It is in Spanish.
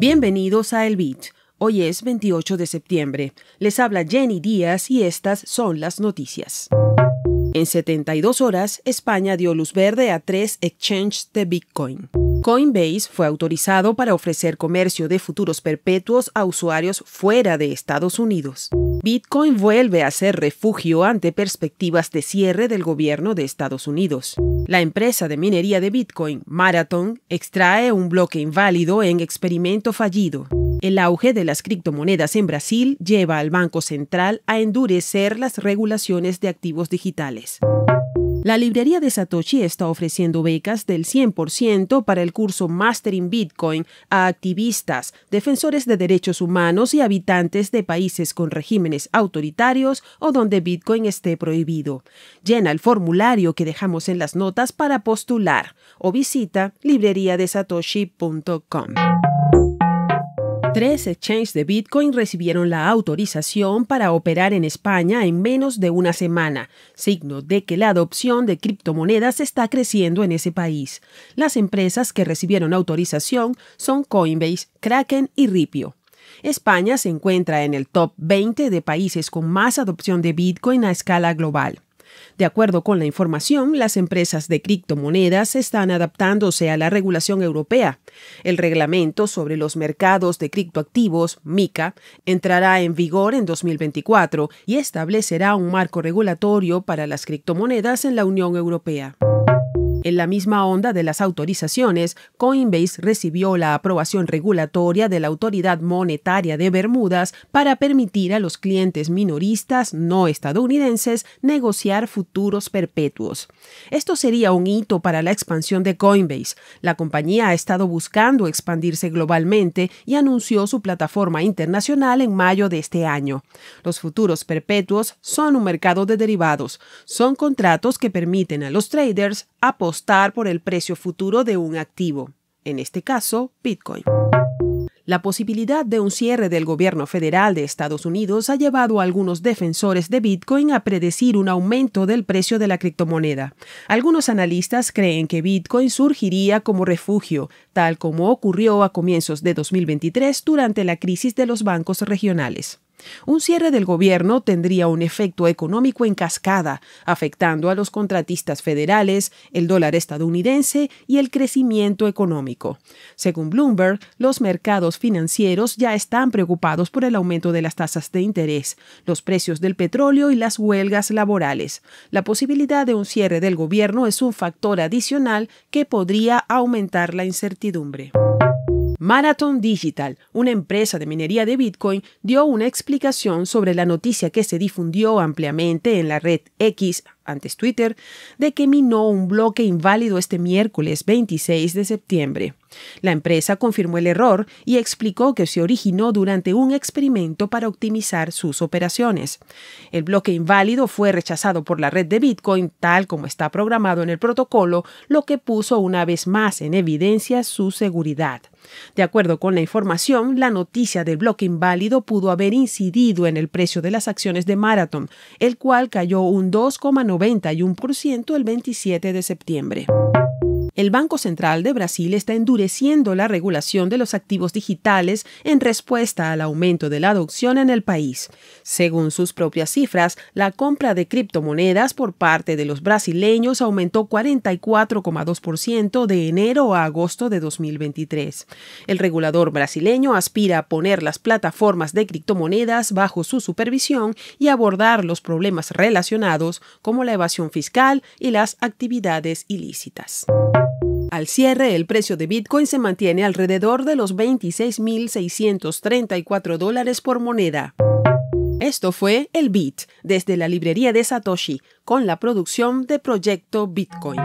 Bienvenidos a El Bit. Hoy es 28 de septiembre. Les habla Jenny Díaz y estas son las noticias. En 72 horas, España dio luz verde a tres exchanges de Bitcoin. Coinbase fue autorizado para ofrecer comercio de futuros perpetuos a usuarios fuera de Estados Unidos. Bitcoin vuelve a ser refugio ante perspectivas de cierre del gobierno de Estados Unidos. La empresa de minería de Bitcoin, Marathon, extrae un bloque inválido en experimento fallido. El auge de las criptomonedas en Brasil lleva al Banco Central a endurecer las regulaciones de activos digitales. La librería de Satoshi está ofreciendo becas del 100% para el curso Mastering Bitcoin a activistas, defensores de derechos humanos y habitantes de países con regímenes autoritarios o donde Bitcoin esté prohibido. Llena el formulario que dejamos en las notas para postular o visita libreriadesatoshi.com. Tres exchanges de Bitcoin recibieron la autorización para operar en España en menos de una semana, signo de que la adopción de criptomonedas está creciendo en ese país. Las empresas que recibieron autorización son Coinbase, Kraken y Ripio. España se encuentra en el top 20 de países con más adopción de Bitcoin a escala global. De acuerdo con la información, las empresas de criptomonedas están adaptándose a la regulación europea. El reglamento sobre los mercados de criptoactivos, MICA, entrará en vigor en 2024 y establecerá un marco regulatorio para las criptomonedas en la Unión Europea. En la misma onda de las autorizaciones, Coinbase recibió la aprobación regulatoria de la Autoridad Monetaria de Bermudas para permitir a los clientes minoristas no estadounidenses negociar futuros perpetuos. Esto sería un hito para la expansión de Coinbase. La compañía ha estado buscando expandirse globalmente y anunció su plataforma internacional en mayo de este año. Los futuros perpetuos son un mercado de derivados. Son contratos que permiten a los traders apostar por el precio futuro de un activo, en este caso, Bitcoin. La posibilidad de un cierre del gobierno federal de Estados Unidos ha llevado a algunos defensores de Bitcoin a predecir un aumento del precio de la criptomoneda. Algunos analistas creen que Bitcoin surgiría como refugio, tal como ocurrió a comienzos de 2023 durante la crisis de los bancos regionales. Un cierre del gobierno tendría un efecto económico en cascada, afectando a los contratistas federales, el dólar estadounidense y el crecimiento económico. Según Bloomberg, los mercados financieros ya están preocupados por el aumento de las tasas de interés, los precios del petróleo y las huelgas laborales. La posibilidad de un cierre del gobierno es un factor adicional que podría aumentar la incertidumbre. Marathon Digital, una empresa de minería de Bitcoin, dio una explicación sobre la noticia que se difundió ampliamente en la red X antes Twitter, de que minó un bloque inválido este miércoles 26 de septiembre. La empresa confirmó el error y explicó que se originó durante un experimento para optimizar sus operaciones. El bloque inválido fue rechazado por la red de Bitcoin tal como está programado en el protocolo, lo que puso una vez más en evidencia su seguridad. De acuerdo con la información, la noticia del bloque inválido pudo haber incidido en el precio de las acciones de Marathon, el cual cayó un 2,9 91% el 27 de septiembre. El Banco Central de Brasil está endureciendo la regulación de los activos digitales en respuesta al aumento de la adopción en el país. Según sus propias cifras, la compra de criptomonedas por parte de los brasileños aumentó 44,2% de enero a agosto de 2023. El regulador brasileño aspira a poner las plataformas de criptomonedas bajo su supervisión y abordar los problemas relacionados como la evasión fiscal y las actividades ilícitas. Al cierre, el precio de Bitcoin se mantiene alrededor de los 26.634 dólares por moneda. Esto fue el Bit desde la librería de Satoshi con la producción de Proyecto Bitcoin.